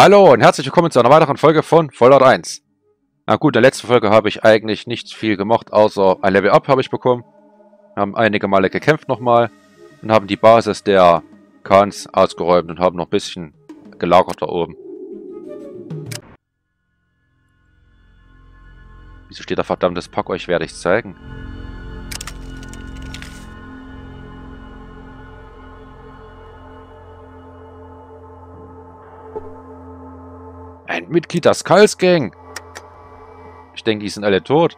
Hallo und herzlich willkommen zu einer weiteren Folge von Fallout 1. Na gut, in der letzten Folge habe ich eigentlich nicht viel gemacht, außer ein Level Up habe ich bekommen. Wir haben einige Male gekämpft nochmal und haben die Basis der Khans ausgeräumt und haben noch ein bisschen gelagert da oben. Wieso steht da verdammtes Pack? Euch werde ich zeigen. Ein Mitglied der Skulls Gang. Ich denke, die sind alle tot.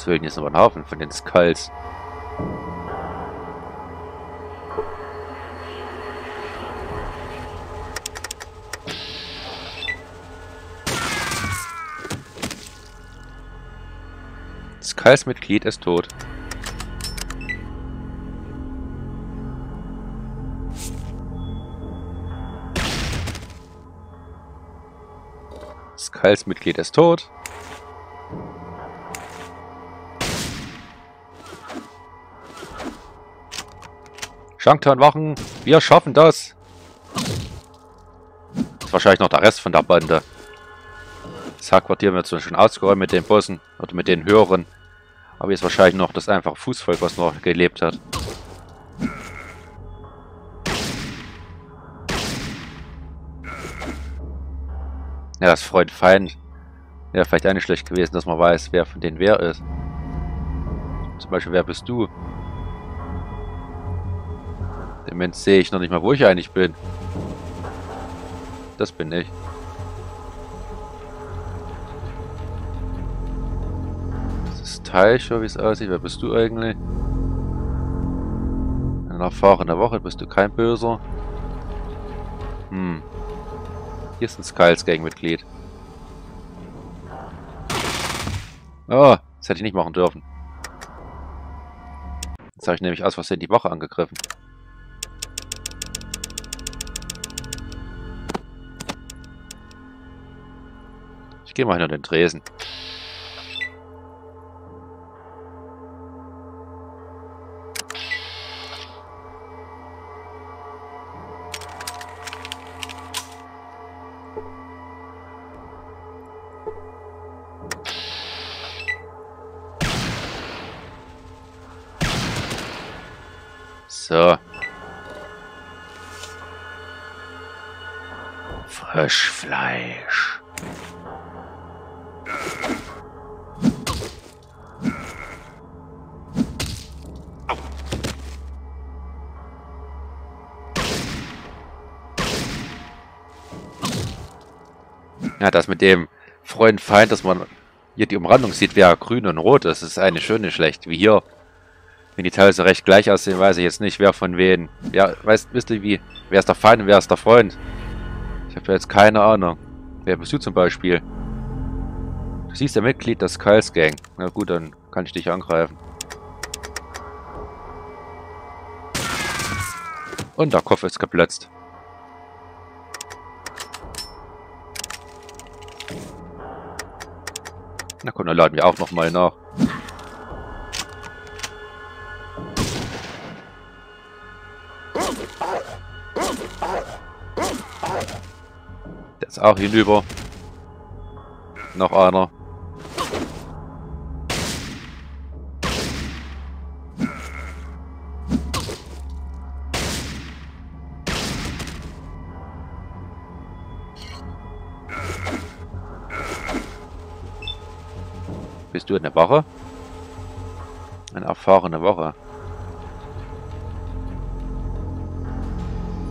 Gottes Willen, jetzt noch ein Haufen von den Skulls. Skulls-Mitglied ist tot. Skulls-Mitglied ist tot. Shanktan wachen, wir schaffen das. Das ist wahrscheinlich noch der Rest von der Bande. Das Hauptquartier wird schon ausgeräumt mit den Bossen oder mit den Höheren. Aber ist wahrscheinlich noch das einfache Fußvolk, was noch gelebt hat. Ja, das Freund Feind. Wäre vielleicht auch nicht schlecht gewesen, dass man weiß, wer von denen wer ist. Zum Beispiel, wer bist du? Im Moment sehe ich noch nicht mal, wo ich eigentlich bin. Das bin ich. Das ist Teicho, wie es aussieht. Wer bist du eigentlich? Eine erfahrene Woche bist du kein Böser. Hm. Hier ist ein Skulls Gang-Mitglied. Oh, das hätte ich nicht machen dürfen. Jetzt habe ich nämlich aus Versehen die Woche angegriffen. Ich gehe mal hinter den Tresen. Ja, das mit dem Freund, Feind, dass man hier die Umrandung sieht, wer grün und rot ist, ist eine schöne schlecht. Wie hier. Wenn die teilweise recht gleich aussehen, weiß ich jetzt nicht, wer von wen. Ja, weißt, wisst ihr wie? Wer ist der Feind und wer ist der Freund? Ich habe jetzt keine Ahnung. Wer bist du zum Beispiel? Du siehst der Mitglied der Skulls Gang. Na gut, dann kann ich dich angreifen. Und der Kopf ist geplatzt. Na komm, dann laden wir auch nochmal nach. Der ist auch hinüber. Noch einer. Du eine Woche? Eine erfahrene Woche.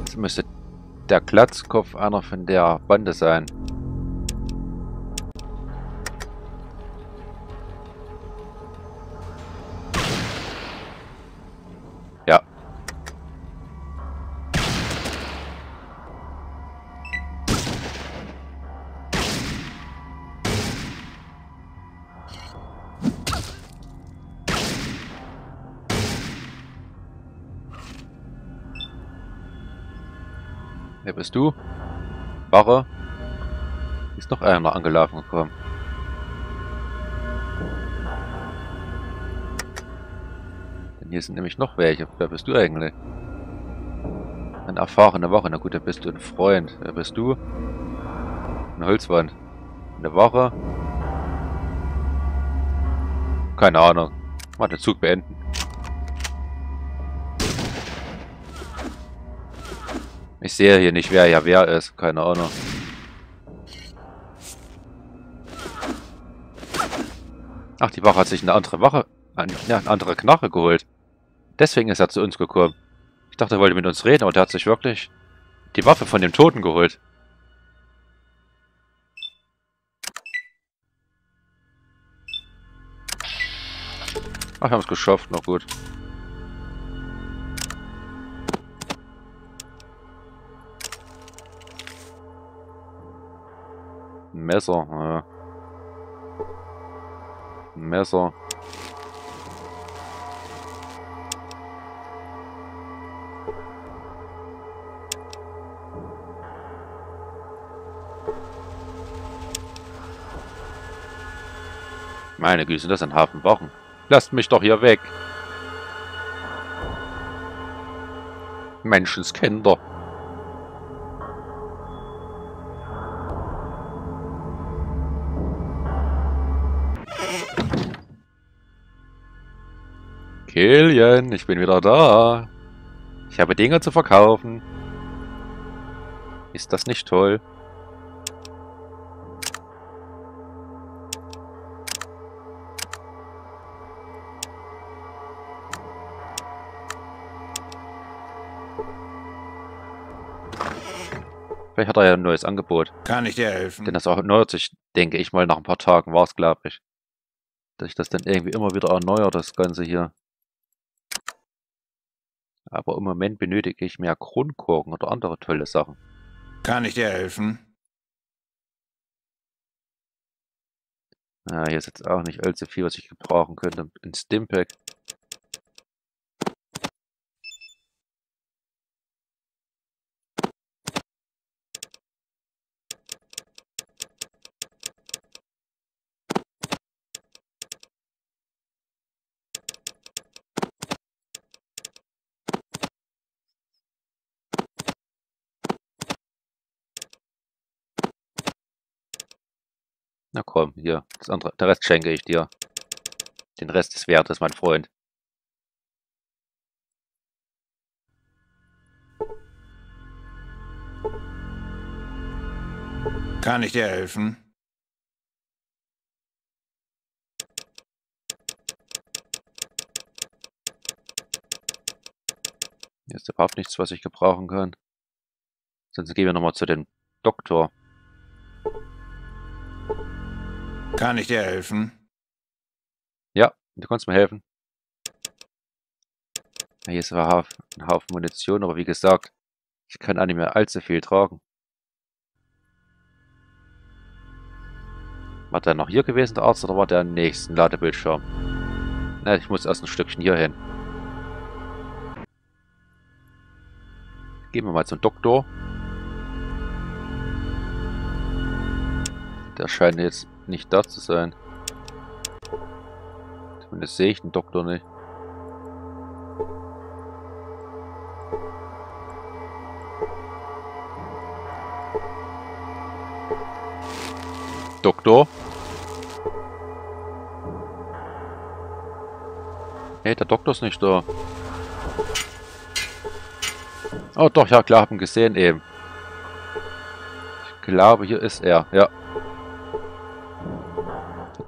Das müsste der Glatzkopf einer von der Bande sein. Wer bist du? Wache? Ist noch einer angelaufen gekommen. Denn hier sind nämlich noch welche. Wer bist du eigentlich? Eine erfahrene Wache. Na gut, da bist du ein Freund. Wer bist du? Eine Holzwand. Eine Wache. Keine Ahnung. Mal den Zug beenden. Ich sehe hier nicht, wer ja wer ist. Keine Ahnung. Ach, die Wache hat sich eine andere Wache, eine, eine andere Knarre geholt. Deswegen ist er zu uns gekommen. Ich dachte, er wollte mit uns reden, aber der hat sich wirklich die Waffe von dem Toten geholt. Ach, wir haben es geschafft, noch gut. Messer, ja. Messer. Meine Güte, das sind Hafen Wochen. Lasst mich doch hier weg. Menschenskinder. Killian, ich bin wieder da. Ich habe Dinge zu verkaufen. Ist das nicht toll? Vielleicht hat er ja ein neues Angebot. Kann ich dir helfen? Denn das erneuert sich, denke ich mal, nach ein paar Tagen war es, glaube ich. Dass ich das dann irgendwie immer wieder erneuert, das Ganze hier. Aber im Moment benötige ich mehr Kronkorken oder andere tolle Sachen. Kann ich dir helfen? Ja, hier ist jetzt auch nicht allzu viel, was ich gebrauchen könnte. Ein Stimpack. Na komm, hier. Das andere, der Rest schenke ich dir. Den Rest des Wertes, mein Freund. Kann ich dir helfen? Hier ist überhaupt nichts, was ich gebrauchen kann. Sonst gehen wir nochmal zu dem Doktor. Kann ich dir helfen? Ja, du kannst mir helfen. Hier ist ein Haufen Munition, aber wie gesagt, ich kann auch nicht mehr allzu viel tragen. War der noch hier gewesen, der Arzt, oder war der am nächsten Ladebildschirm? Na, ich muss erst ein Stückchen hier hin. Gehen wir mal zum Doktor. Der scheint jetzt nicht da zu sein. Zumindest sehe ich den Doktor nicht. Doktor? Hey, der Doktor ist nicht da. Oh doch, ja klar, hab ihn gesehen eben. Ich glaube, hier ist er, ja.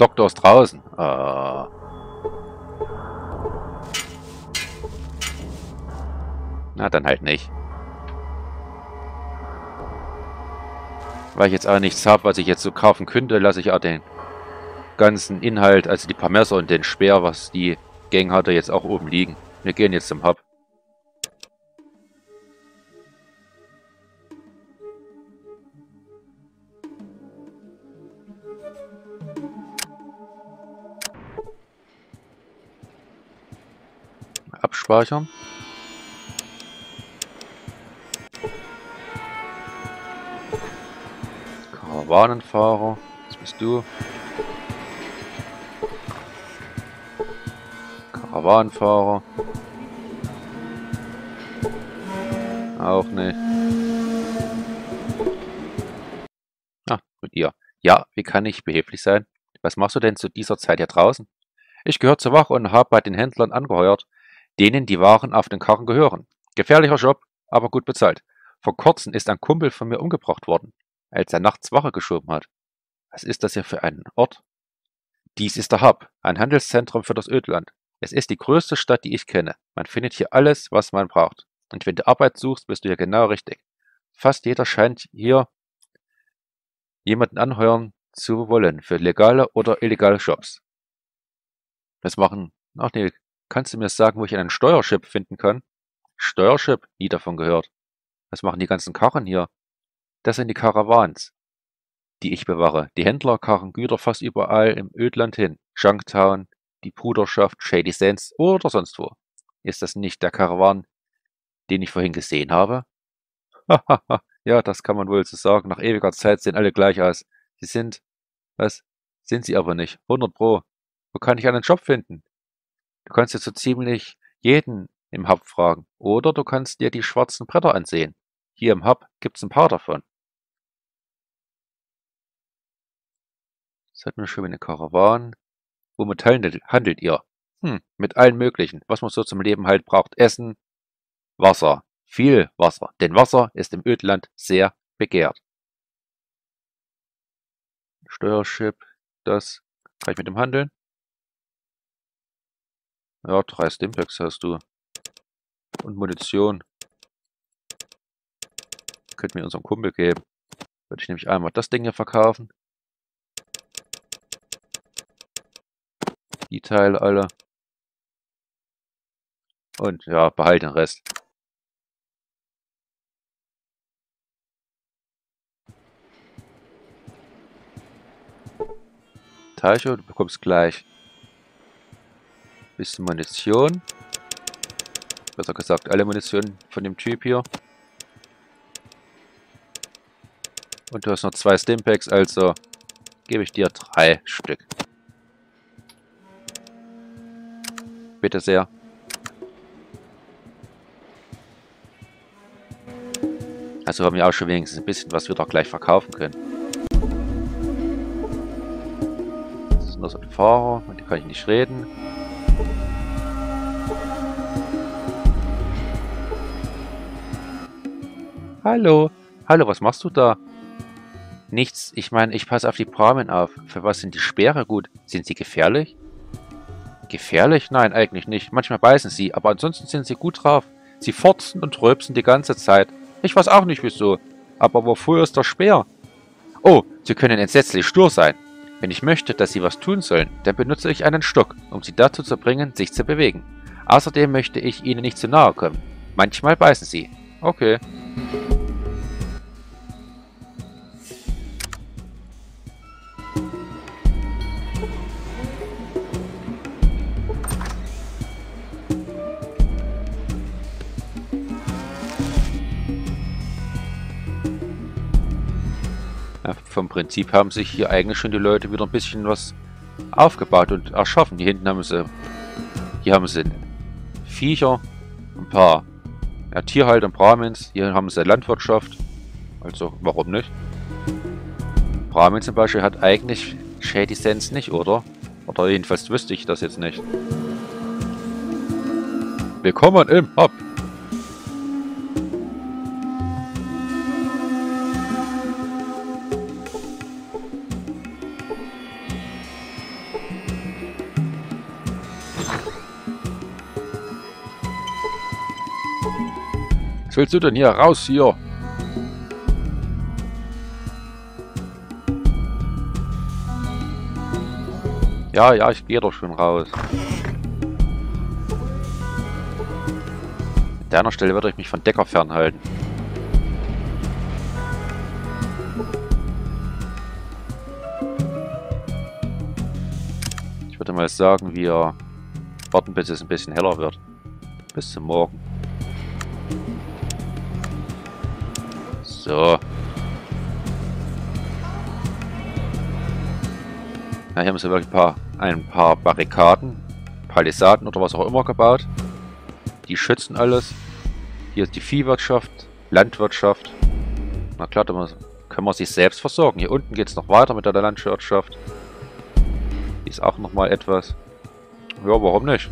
Doktor ist draußen. Ah. Na, dann halt nicht. Weil ich jetzt auch nichts habe, was ich jetzt so kaufen könnte, lasse ich auch den ganzen Inhalt, also die paar Messer und den Speer, was die Gang hatte, jetzt auch oben liegen. Wir gehen jetzt zum Hub. Abspeichern. Karawanenfahrer. Was bist du? Karawanenfahrer. Auch nicht. Ah, mit ihr. Ja, wie kann ich behilflich sein? Was machst du denn zu dieser Zeit hier draußen? Ich gehöre zur Wache und habe bei den Händlern angeheuert, denen die Waren auf den Karren gehören. Gefährlicher Job, aber gut bezahlt. Vor kurzem ist ein Kumpel von mir umgebracht worden, als er nachts Wache geschoben hat. Was ist das hier für ein Ort? Dies ist der Hub, ein Handelszentrum für das Ödland. Es ist die größte Stadt, die ich kenne. Man findet hier alles, was man braucht. Und wenn du Arbeit suchst, bist du hier genau richtig. Fast jeder scheint hier jemanden anheuern zu wollen für legale oder illegale Jobs. Was machen? Ach nee, kannst du mir sagen, wo ich einen Steuership finden kann? Steuership? Nie davon gehört. Was machen die ganzen Karren hier? Das sind die Karawans, die ich bewache. Die Händler karren Güter fast überall im Ödland hin. Junktown, die Bruderschaft, Shady Sands oder sonst wo. Ist das nicht der Karawan, den ich vorhin gesehen habe? Hahaha, ja, das kann man wohl so sagen. Nach ewiger Zeit sehen alle gleich aus. Sie sind, was? Sind sie aber nicht. 100 Pro. Wo kann ich einen Job finden? Du kannst jetzt so ziemlich jeden im Hub fragen. Oder du kannst dir die schwarzen Bretter ansehen. Hier im Hub gibt's ein paar davon. Das hatten wir schon eine Karawan. Womit handelt, handelt ihr? Hm, mit allen möglichen, was man so zum Leben halt braucht. Essen, Wasser, viel Wasser. Denn Wasser ist im Ödland sehr begehrt. Steuership, das kann ich mit dem handeln. Ja, drei Stimpaks hast du. Und Munition. Könnten wir unserem Kumpel geben. Würde ich nämlich einmal das Ding hier verkaufen. Die Teile alle. Und ja, behalte den Rest. Taicho, du bekommst gleich bisschen Munition. Besser gesagt, alle Munition von dem Typ hier. Und du hast noch zwei Stimpaks, also gebe ich dir drei Stück. Bitte sehr. Also haben wir auch schon wenigstens ein bisschen, was wir doch gleich verkaufen können. Das ist nur so ein Fahrer, mit dem kann ich nicht reden. Hallo. Hallo, was machst du da? Nichts. Ich meine, ich passe auf die Bramen auf. Für was sind die Speere gut? Sind sie gefährlich? Gefährlich? Nein, eigentlich nicht. Manchmal beißen sie, aber ansonsten sind sie gut drauf. Sie forzen und rülpsen die ganze Zeit. Ich weiß auch nicht wieso. Aber wofür ist der Speer? Oh, sie können entsetzlich stur sein. Wenn ich möchte, dass sie was tun sollen, dann benutze ich einen Stock, um sie dazu zu bringen, sich zu bewegen. Außerdem möchte ich ihnen nicht zu nahe kommen. Manchmal beißen sie. Okay. Vom Prinzip haben sich hier eigentlich schon die Leute wieder ein bisschen was aufgebaut und erschaffen. Hier hinten haben sie, hier haben sie Viecher, ein paar ja, Tierhalter und Brahmins. Hier haben sie Landwirtschaft. Also, warum nicht? Brahmin zum Beispiel hat eigentlich Shady Sense nicht, oder? Oder jedenfalls wüsste ich das jetzt nicht. Willkommen im Hub. Willst du denn hier? Raus hier! Ja, ja, ich gehe doch schon raus. An deiner Stelle würde ich mich von Decker fernhalten. Ich würde mal sagen, wir warten, bis es ein bisschen heller wird. Bis zum Morgen. So. Ja, hier haben sie wirklich ein paar, ein paar Barrikaden, Palisaden oder was auch immer gebaut. Die schützen alles. Hier ist die Viehwirtschaft, Landwirtschaft. Na klar, da können wir sich selbst versorgen. Hier unten geht es noch weiter mit der Landwirtschaft. Die ist auch nochmal etwas. Ja, warum nicht?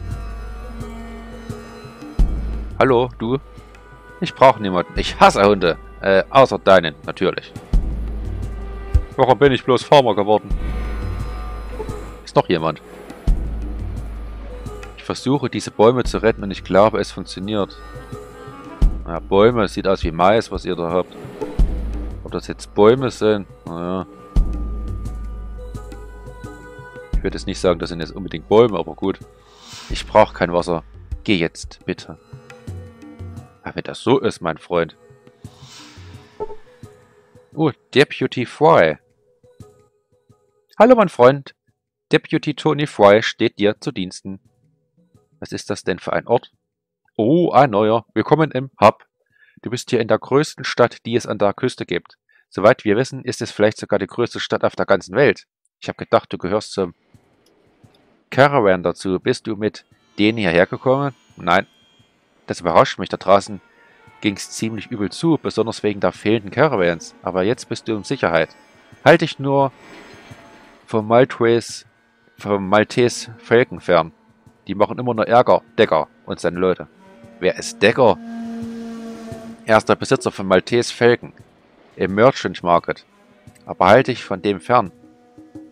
Hallo, du? Ich brauche niemanden. Ich hasse Hunde. Äh, außer deinen, natürlich. Warum bin ich bloß Farmer geworden? Ist noch jemand. Ich versuche, diese Bäume zu retten und ich glaube, es funktioniert. Ja, Bäume, sieht aus wie Mais, was ihr da habt. Ob das jetzt Bäume sind, naja. Ich würde jetzt nicht sagen, das sind jetzt unbedingt Bäume, aber gut. Ich brauche kein Wasser. Geh jetzt, bitte. Ja, wenn das so ist, mein Freund. Oh, Deputy Fry. Hallo, mein Freund. Deputy Tony Fry steht dir zu Diensten. Was ist das denn für ein Ort? Oh, ein neuer. Willkommen im Hub. Du bist hier in der größten Stadt, die es an der Küste gibt. Soweit wir wissen, ist es vielleicht sogar die größte Stadt auf der ganzen Welt. Ich habe gedacht, du gehörst zum Caravan dazu. Bist du mit denen hierher gekommen? Nein. Das überrascht mich. Da draußen ging es ziemlich übel zu, besonders wegen der fehlenden Caravans. Aber jetzt bist du in Sicherheit. Halt dich nur vom Maltese, vom Maltese Falken fern. Die machen immer nur Ärger, Decker und seine Leute. Wer ist Decker? Er ist der Besitzer von Maltese Falken im Merchant Market. Aber halte dich von dem fern,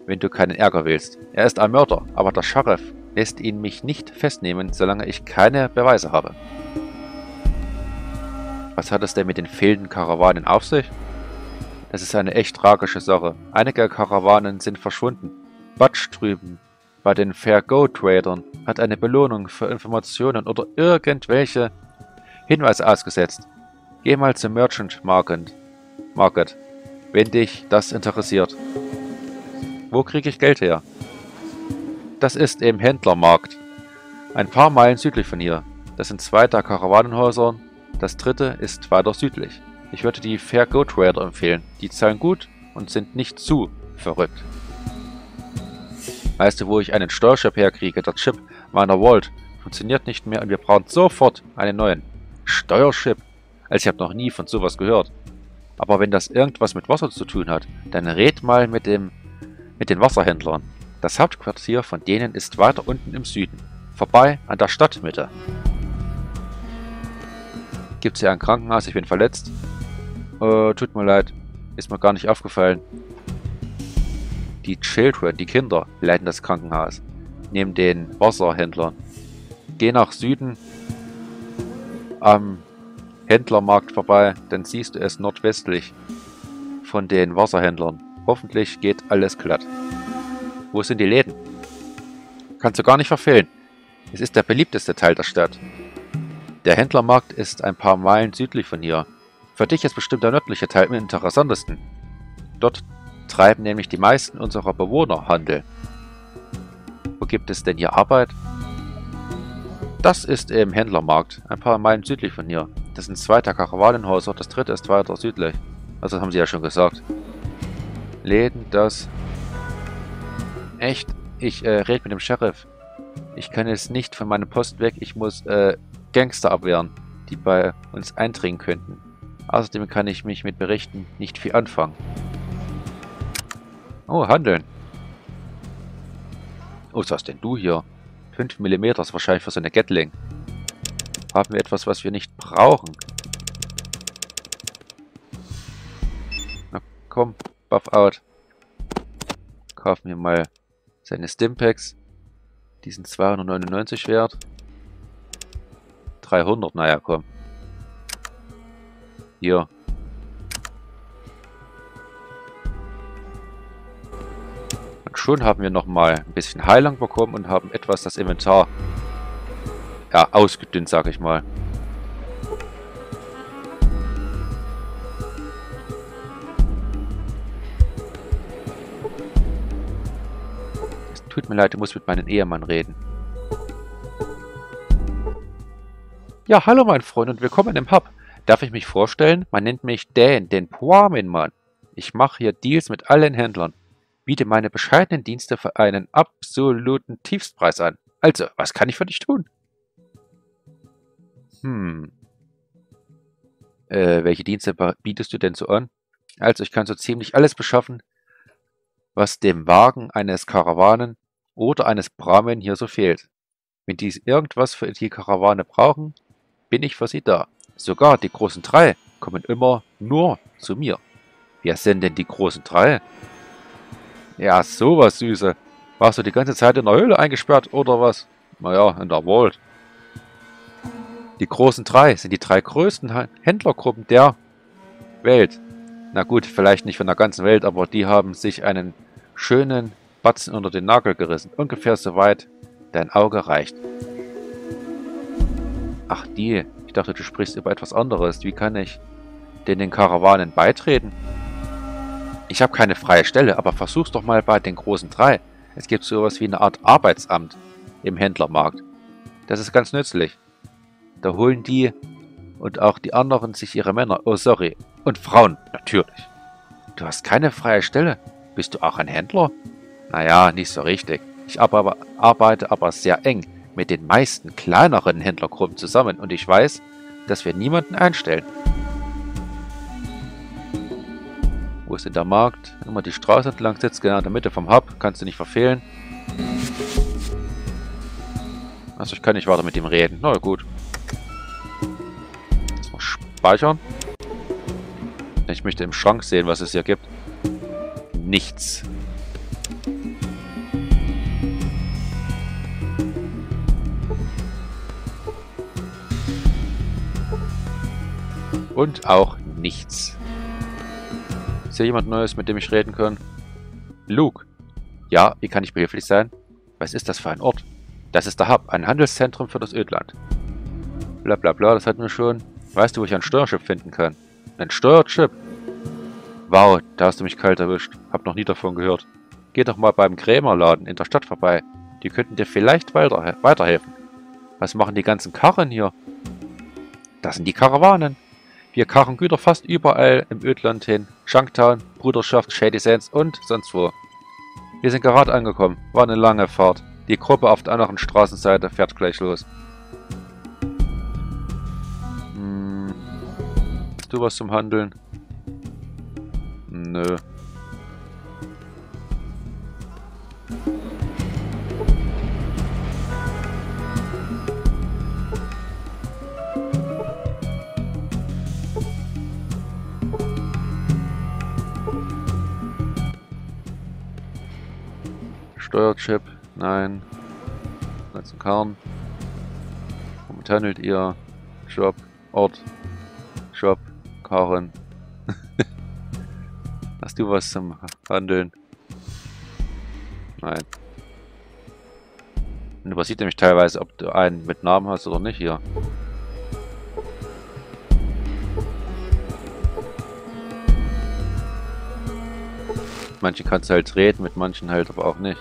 wenn du keinen Ärger willst. Er ist ein Mörder, aber der Sheriff lässt ihn mich nicht festnehmen, solange ich keine Beweise habe. Was hat es denn mit den fehlenden Karawanen auf sich? Das ist eine echt tragische Sache. Einige Karawanen sind verschwunden. Butch drüben bei den Fair Go Tradern hat eine Belohnung für Informationen oder irgendwelche Hinweise ausgesetzt. Geh mal zum Merchant Market, Market wenn dich das interessiert. Wo kriege ich Geld her? Das ist im Händlermarkt. Ein paar Meilen südlich von hier. Das sind zwei der Karawanenhäuser. Das dritte ist weiter südlich. Ich würde die Fair Go Trader empfehlen. Die zahlen gut und sind nicht zu verrückt. Weißt du, wo ich einen Steuerchip herkriege? Der Chip meiner Vault funktioniert nicht mehr und wir brauchen sofort einen neuen. Steuerchip? Also ich habe noch nie von sowas gehört. Aber wenn das irgendwas mit Wasser zu tun hat, dann red mal mit dem mit den Wasserhändlern. Das Hauptquartier von denen ist weiter unten im Süden, vorbei an der Stadtmitte. Gibt's hier ein Krankenhaus? Ich bin verletzt. Äh, tut mir leid. Ist mir gar nicht aufgefallen. Die Children, die Kinder, leiten das Krankenhaus. Neben den Wasserhändlern. Geh nach Süden am Händlermarkt vorbei, dann siehst du es nordwestlich von den Wasserhändlern. Hoffentlich geht alles glatt. Wo sind die Läden? Kannst du gar nicht verfehlen. Es ist der beliebteste Teil der Stadt. Der Händlermarkt ist ein paar Meilen südlich von hier. Für dich ist bestimmt der nördliche Teil am interessantesten. Dort treiben nämlich die meisten unserer Bewohner Handel. Wo gibt es denn hier Arbeit? Das ist im Händlermarkt, ein paar Meilen südlich von hier. Das sind zwei der Karawanenhäuser, das dritte ist weiter südlich. Also das haben sie ja schon gesagt. Läden, das... Echt? Ich äh, rede mit dem Sheriff. Ich kann jetzt nicht von meinem Post weg. Ich muss äh, Gangster abwehren, die bei uns eindringen könnten. Außerdem kann ich mich mit Berichten nicht viel anfangen. Oh, handeln. Oh, was hast denn du hier? 5 mm ist wahrscheinlich für so eine Gatling. Haben wir etwas, was wir nicht brauchen? Na komm, buff out. Kaufen wir mal seine Stimpacks. Die sind 299 wert. 300, naja, komm. Hier. Und schon haben wir nochmal ein bisschen Heilung bekommen und haben etwas das Inventar ja, ausgedünnt, sag ich mal. Es tut mir leid, du musst mit meinem Ehemann reden. Ja, hallo mein Freund und willkommen im Hub. Darf ich mich vorstellen? Man nennt mich Dan, den Poamin-Mann. Ich mache hier Deals mit allen Händlern. biete meine bescheidenen Dienste für einen absoluten Tiefstpreis an. Also, was kann ich für dich tun? Hm. Äh, welche Dienste bietest du denn so an? Also, ich kann so ziemlich alles beschaffen, was dem Wagen eines Karawanen oder eines Brahmin hier so fehlt. Wenn die irgendwas für die Karawane brauchen, bin ich für sie da. Sogar die großen drei kommen immer nur zu mir. Wer sind denn die großen drei? Ja, sowas, Süße. Warst du die ganze Zeit in der Höhle eingesperrt, oder was? Naja, in der Vault. Die großen drei sind die drei größten Händlergruppen der Welt. Na gut, vielleicht nicht von der ganzen Welt, aber die haben sich einen schönen Batzen unter den Nagel gerissen. Ungefähr so weit dein Auge reicht. Ach die, ich dachte du sprichst über etwas anderes. Wie kann ich denn den Karawanen beitreten? Ich habe keine freie Stelle, aber versuch's doch mal bei den großen drei. Es gibt sowas wie eine Art Arbeitsamt im Händlermarkt. Das ist ganz nützlich. Da holen die und auch die anderen sich ihre Männer, oh sorry, und Frauen, natürlich. Du hast keine freie Stelle. Bist du auch ein Händler? Naja, nicht so richtig. Ich arbeite aber sehr eng mit den meisten kleineren Händlergruppen zusammen und ich weiß, dass wir niemanden einstellen. Wo ist denn der Markt? Wenn man die Straße entlang sitzt, genau in der Mitte vom Hub, kannst du nicht verfehlen. Also ich kann nicht weiter mit ihm reden. Na gut. Mal speichern. Ich möchte im Schrank sehen, was es hier gibt. Nichts. Und auch nichts. Ist hier jemand Neues, mit dem ich reden kann? Luke. Ja, wie kann ich behilflich sein? Was ist das für ein Ort? Das ist der Hub, ein Handelszentrum für das Ödland. Blablabla, bla, bla, das hatten wir schon. Weißt du, wo ich ein Steuerschiff finden kann? Ein Steuerschiff? Wow, da hast du mich kalt erwischt. Hab noch nie davon gehört. Geh doch mal beim Krämerladen in der Stadt vorbei. Die könnten dir vielleicht weiter weiterhelfen. Was machen die ganzen Karren hier? Das sind die Karawanen. Wir karren Güter fast überall im Ödland hin. Shanktown, Bruderschaft, Shady Sands und sonst wo. Wir sind gerade angekommen. War eine lange Fahrt. Die Gruppe auf der anderen Straßenseite fährt gleich los. Hm. Hast du was zum Handeln? Nö. Steuerchip, nein. Ganzen Karren. Womit handelt ihr? Shop, Ort, Shop, Karren. Hast du was zum Handeln? Nein. Und übersieht nämlich teilweise, ob du einen mit Namen hast oder nicht hier. Manchen kannst du halt reden, mit manchen halt aber auch nicht.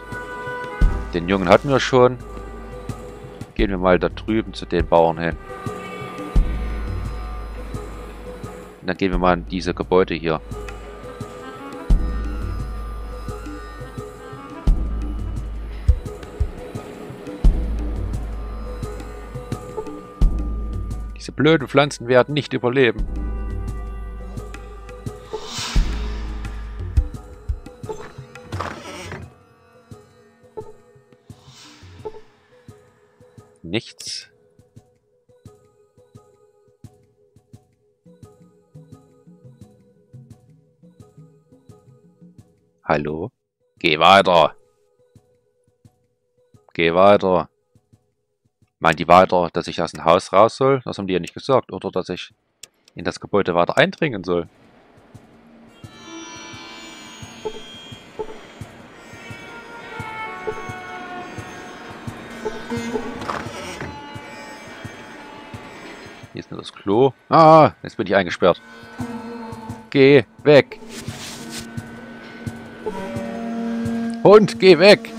Den Jungen hatten wir schon. Gehen wir mal da drüben zu den Bauern hin. Und dann gehen wir mal in diese Gebäude hier. Diese blöden Pflanzen werden nicht überleben. Hallo? Geh weiter. Geh weiter. Meint die weiter, dass ich aus dem Haus raus soll? Das haben die ja nicht gesagt. Oder dass ich in das Gebäude weiter eindringen soll. Hier ist nur das Klo. Ah, jetzt bin ich eingesperrt. Geh weg. Hund, geh weg!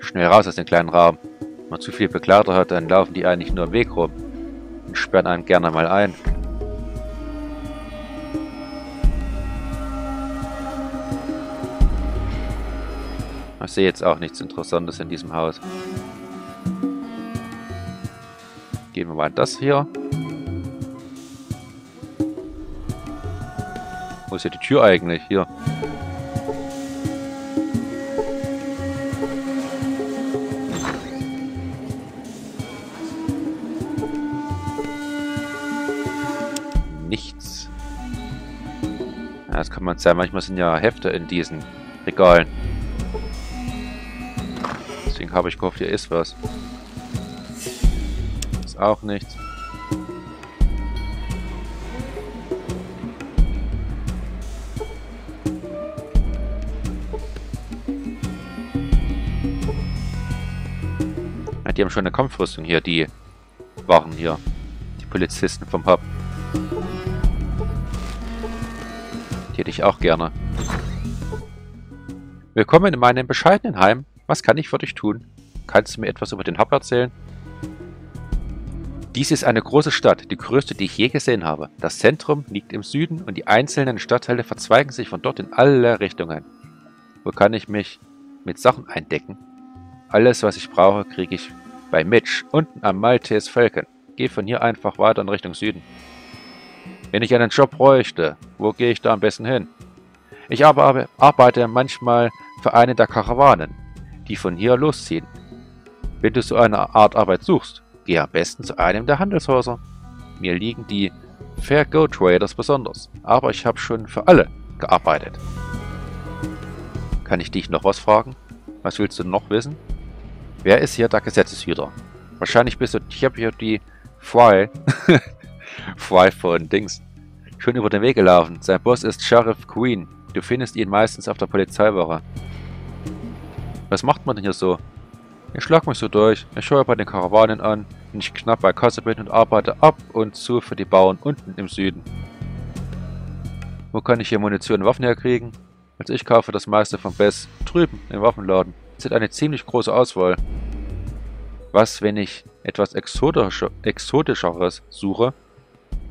Schnell raus aus dem kleinen Raum. Wenn man zu viel Begleiter hat, dann laufen die eigentlich nur im Weg rum. Und sperren einen gerne mal ein. Ich sehe jetzt auch nichts Interessantes in diesem Haus. Gehen wir mal in das hier. Wo ist hier die Tür eigentlich? Hier. Nichts. Ja, das kann man sagen. Manchmal sind ja Hefte in diesen Regalen. Deswegen habe ich gehofft, hier ist was. Ist auch nichts. Ja, die haben schon eine Kampfrüstung hier, die waren hier. Die Polizisten vom Hub. Die hätte ich auch gerne. Willkommen in meinem bescheidenen Heim. Was kann ich für dich tun? Kannst du mir etwas über den Hub erzählen? Dies ist eine große Stadt, die größte, die ich je gesehen habe. Das Zentrum liegt im Süden und die einzelnen Stadtteile verzweigen sich von dort in alle Richtungen. Wo kann ich mich mit Sachen eindecken? Alles, was ich brauche, kriege ich bei Mitch, unten am Maltese Falcon. Geh von hier einfach weiter in Richtung Süden. Wenn ich einen Job bräuchte, wo gehe ich da am besten hin? Ich arbeite manchmal für eine der Karawanen, die von hier losziehen. Wenn du so eine Art Arbeit suchst, geh am besten zu einem der Handelshäuser. Mir liegen die Fair Go Traders besonders, aber ich habe schon für alle gearbeitet. Kann ich dich noch was fragen? Was willst du noch wissen? Wer ist hier der Gesetzeshüter? Wahrscheinlich bist du Deputy Fry. Fry von Dings. Schon über den Weg gelaufen. Sein Boss ist Sheriff Queen. Du findest ihn meistens auf der Polizeiwache. Was macht man denn hier so? Ich schlag mich so durch. Ich schaue bei den Karawanen an, wenn ich knapp bei Kasse bin und arbeite ab und zu für die Bauern unten im Süden. Wo kann ich hier Munition und Waffen herkriegen? Also ich kaufe das meiste vom Bess drüben im Waffenladen. Hat eine ziemlich große Auswahl. Was, wenn ich etwas Exotischer, Exotischeres suche?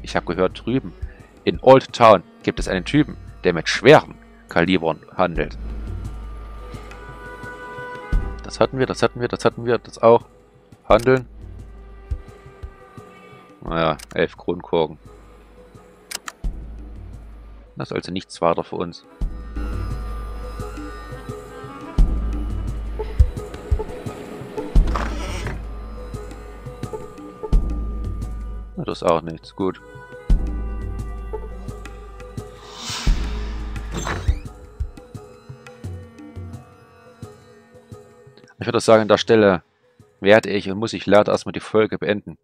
Ich habe gehört, drüben in Old Town gibt es einen Typen, der mit schweren Kalibern handelt. Das hatten wir, das hatten wir, das hatten wir, das auch. Handeln. Naja, elf Kronkorken. Das ist also nichts weiter für uns. Das ist auch nichts. Gut. Ich würde sagen, an der Stelle werde ich und muss ich leider erstmal die Folge beenden.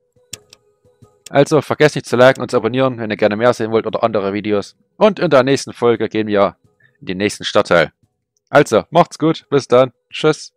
Also, vergesst nicht zu liken und zu abonnieren, wenn ihr gerne mehr sehen wollt oder andere Videos. Und in der nächsten Folge gehen wir in den nächsten Stadtteil. Also, macht's gut, bis dann, tschüss.